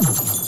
Merci.